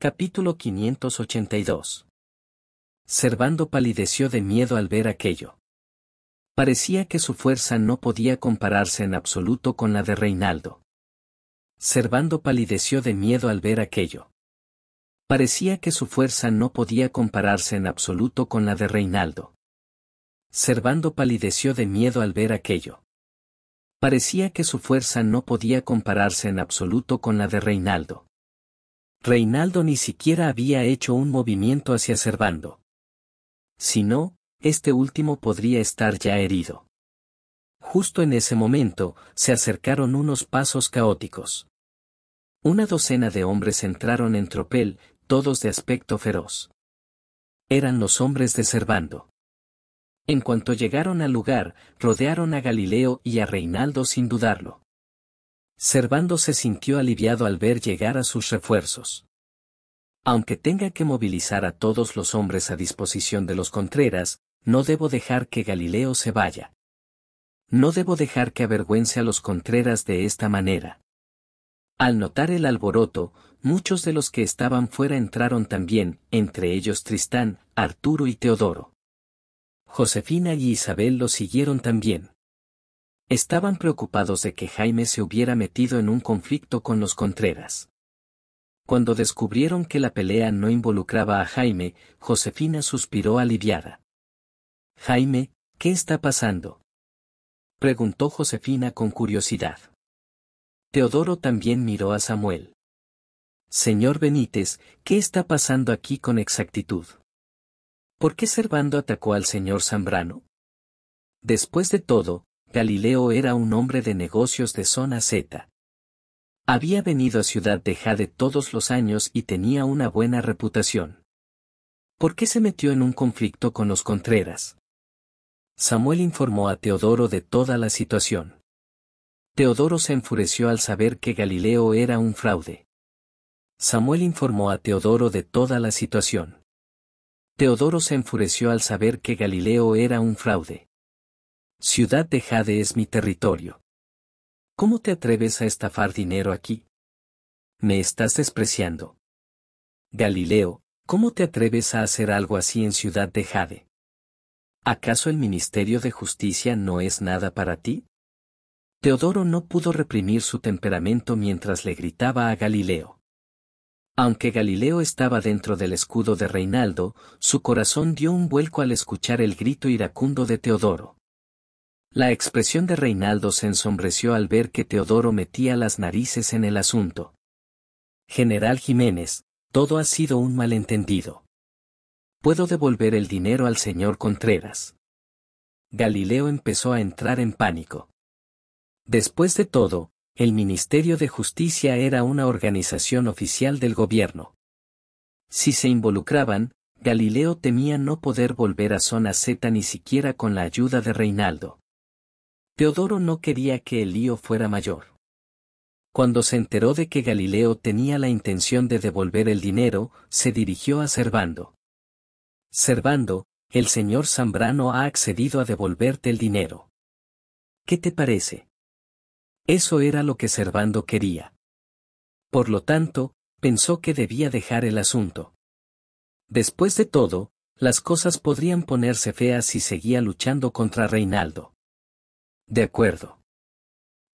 Capítulo 582 Servando palideció de miedo al ver aquello. Parecía que su fuerza no podía compararse en absoluto con la de Reinaldo. Servando palideció de miedo al ver aquello. Parecía que su fuerza no podía compararse en absoluto con la de Reinaldo. Servando palideció de miedo al ver aquello. Parecía que su fuerza no podía compararse en absoluto con la de Reinaldo. Reinaldo ni siquiera había hecho un movimiento hacia Servando. Si no, este último podría estar ya herido. Justo en ese momento, se acercaron unos pasos caóticos. Una docena de hombres entraron en tropel, todos de aspecto feroz. Eran los hombres de Servando. En cuanto llegaron al lugar, rodearon a Galileo y a Reinaldo sin dudarlo. Servando se sintió aliviado al ver llegar a sus refuerzos. Aunque tenga que movilizar a todos los hombres a disposición de los Contreras, no debo dejar que Galileo se vaya. No debo dejar que avergüence a los Contreras de esta manera. Al notar el alboroto, muchos de los que estaban fuera entraron también, entre ellos Tristán, Arturo y Teodoro. Josefina y Isabel lo siguieron también. Estaban preocupados de que Jaime se hubiera metido en un conflicto con los Contreras. Cuando descubrieron que la pelea no involucraba a Jaime, Josefina suspiró aliviada. Jaime, ¿qué está pasando? Preguntó Josefina con curiosidad. Teodoro también miró a Samuel. Señor Benítez, ¿qué está pasando aquí con exactitud? ¿Por qué Servando atacó al señor Zambrano? Después de todo, Galileo era un hombre de negocios de zona Z. Había venido a Ciudad de Jade todos los años y tenía una buena reputación. ¿Por qué se metió en un conflicto con los Contreras? Samuel informó a Teodoro de toda la situación. Teodoro se enfureció al saber que Galileo era un fraude. Samuel informó a Teodoro de toda la situación. Teodoro se enfureció al saber que Galileo era un fraude. Ciudad de Jade es mi territorio. ¿Cómo te atreves a estafar dinero aquí? Me estás despreciando. Galileo, ¿cómo te atreves a hacer algo así en Ciudad de Jade? ¿Acaso el Ministerio de Justicia no es nada para ti? Teodoro no pudo reprimir su temperamento mientras le gritaba a Galileo. Aunque Galileo estaba dentro del escudo de Reinaldo, su corazón dio un vuelco al escuchar el grito iracundo de Teodoro. La expresión de Reinaldo se ensombreció al ver que Teodoro metía las narices en el asunto. General Jiménez, todo ha sido un malentendido. Puedo devolver el dinero al señor Contreras. Galileo empezó a entrar en pánico. Después de todo, el Ministerio de Justicia era una organización oficial del gobierno. Si se involucraban, Galileo temía no poder volver a zona Z ni siquiera con la ayuda de Reinaldo. Teodoro no quería que el lío fuera mayor. Cuando se enteró de que Galileo tenía la intención de devolver el dinero, se dirigió a Servando. Servando, el señor Zambrano ha accedido a devolverte el dinero. ¿Qué te parece? Eso era lo que Servando quería. Por lo tanto, pensó que debía dejar el asunto. Después de todo, las cosas podrían ponerse feas si seguía luchando contra Reinaldo. De acuerdo.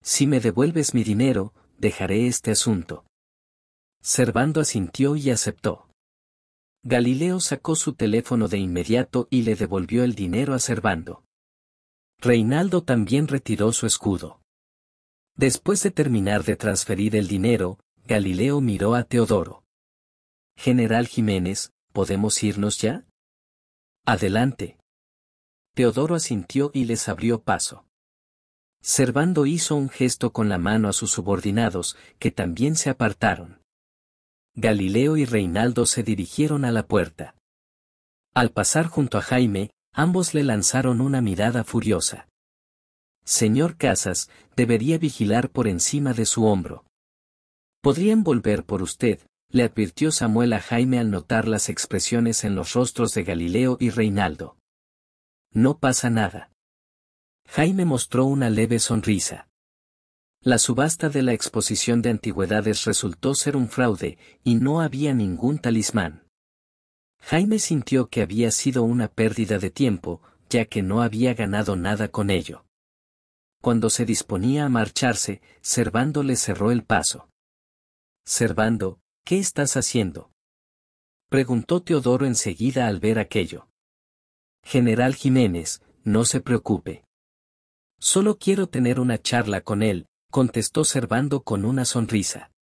Si me devuelves mi dinero, dejaré este asunto. Servando asintió y aceptó. Galileo sacó su teléfono de inmediato y le devolvió el dinero a Servando. Reinaldo también retiró su escudo. Después de terminar de transferir el dinero, Galileo miró a Teodoro. General Jiménez, ¿podemos irnos ya? Adelante. Teodoro asintió y les abrió paso. Servando hizo un gesto con la mano a sus subordinados, que también se apartaron. Galileo y Reinaldo se dirigieron a la puerta. Al pasar junto a Jaime, ambos le lanzaron una mirada furiosa. Señor Casas, debería vigilar por encima de su hombro. Podrían volver por usted, le advirtió Samuel a Jaime al notar las expresiones en los rostros de Galileo y Reinaldo. No pasa nada. Jaime mostró una leve sonrisa. La subasta de la exposición de antigüedades resultó ser un fraude, y no había ningún talismán. Jaime sintió que había sido una pérdida de tiempo, ya que no había ganado nada con ello. Cuando se disponía a marcharse, Servando le cerró el paso. Servando, ¿qué estás haciendo? Preguntó Teodoro enseguida al ver aquello. General Jiménez, no se preocupe. Solo quiero tener una charla con él, contestó Servando con una sonrisa.